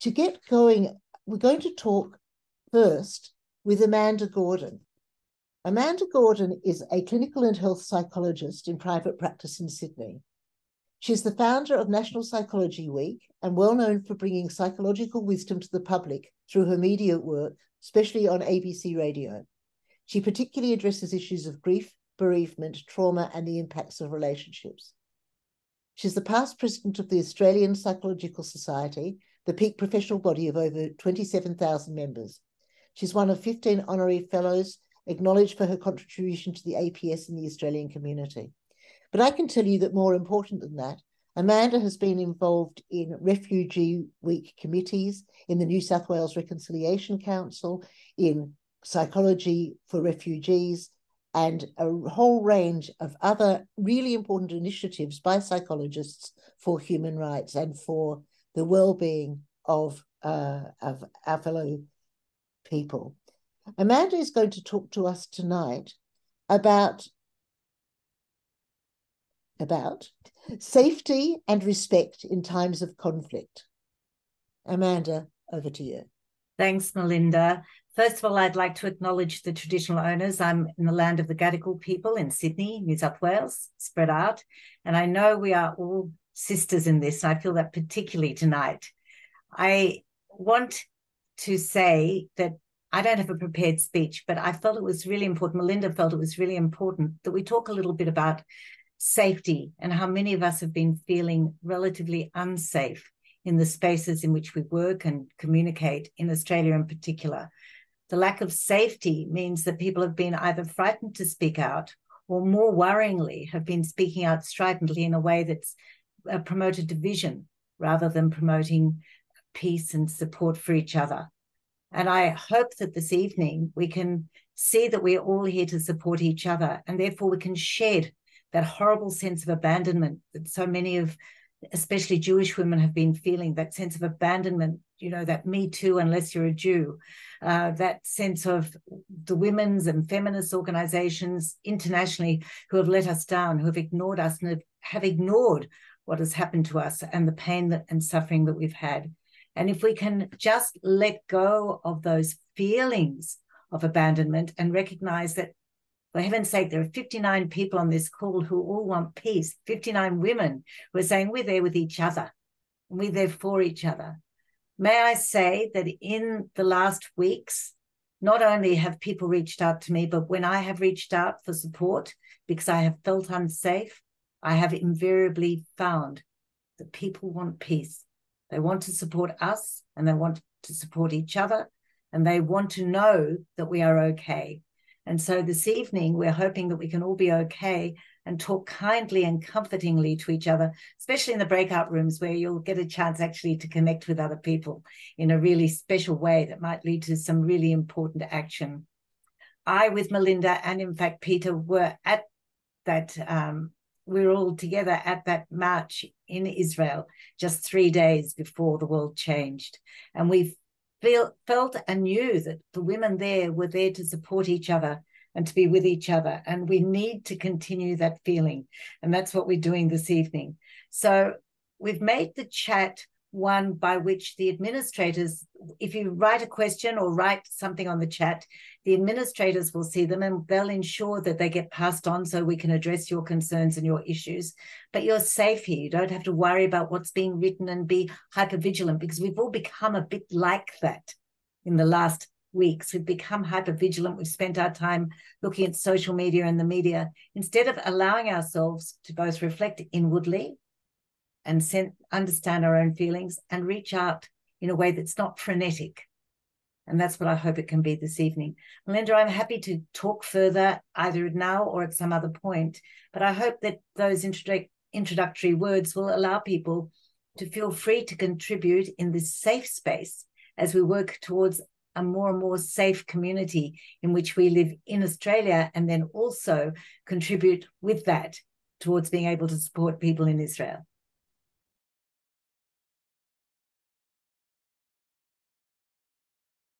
To get going, we're going to talk first with Amanda Gordon. Amanda Gordon is a clinical and health psychologist in private practice in Sydney. She's the founder of National Psychology Week and well known for bringing psychological wisdom to the public through her media work, especially on ABC Radio. She particularly addresses issues of grief, bereavement, trauma, and the impacts of relationships. She's the past president of the Australian Psychological Society, the peak professional body of over 27,000 members. She's one of 15 honorary fellows acknowledged for her contribution to the APS in the Australian community. But I can tell you that more important than that, Amanda has been involved in Refugee Week committees, in the New South Wales Reconciliation Council, in psychology for refugees, and a whole range of other really important initiatives by psychologists for human rights and for the well-being of, uh, of our fellow people. Amanda is going to talk to us tonight about about safety and respect in times of conflict. Amanda, over to you. Thanks, Melinda. First of all, I'd like to acknowledge the traditional owners. I'm in the land of the Gadigal people in Sydney, New South Wales, spread out. And I know we are all sisters in this. I feel that particularly tonight. I want to say that I don't have a prepared speech, but I felt it was really important. Melinda felt it was really important that we talk a little bit about safety and how many of us have been feeling relatively unsafe in the spaces in which we work and communicate in Australia in particular. The lack of safety means that people have been either frightened to speak out or more worryingly have been speaking out stridently in a way that's uh, promoted division rather than promoting peace and support for each other. And I hope that this evening we can see that we're all here to support each other and therefore we can shed that horrible sense of abandonment that so many of especially Jewish women have been feeling that sense of abandonment, you know, that me too, unless you're a Jew, uh, that sense of the women's and feminist organizations internationally who have let us down, who have ignored us and have, have ignored what has happened to us and the pain that, and suffering that we've had. And if we can just let go of those feelings of abandonment and recognize that for heaven's sake, there are 59 people on this call who all want peace, 59 women who are saying we're there with each other, and we're there for each other. May I say that in the last weeks, not only have people reached out to me, but when I have reached out for support because I have felt unsafe, I have invariably found that people want peace. They want to support us and they want to support each other and they want to know that we are okay. And so this evening, we're hoping that we can all be okay and talk kindly and comfortingly to each other, especially in the breakout rooms where you'll get a chance actually to connect with other people in a really special way that might lead to some really important action. I, with Melinda and in fact Peter, were at that, um, we were all together at that march in Israel just three days before the world changed. And we feel, felt and knew that the women there were there to support each other and to be with each other. And we need to continue that feeling. And that's what we're doing this evening. So we've made the chat one by which the administrators, if you write a question or write something on the chat, the administrators will see them and they'll ensure that they get passed on so we can address your concerns and your issues. But you're safe here. You don't have to worry about what's being written and be hyper vigilant because we've all become a bit like that in the last weeks. We've become hyper vigilant. We've spent our time looking at social media and the media instead of allowing ourselves to both reflect inwardly and send, understand our own feelings and reach out in a way that's not frenetic. And that's what I hope it can be this evening. Melinda, I'm happy to talk further either now or at some other point, but I hope that those introductory words will allow people to feel free to contribute in this safe space as we work towards a more and more safe community in which we live in Australia and then also contribute with that towards being able to support people in Israel.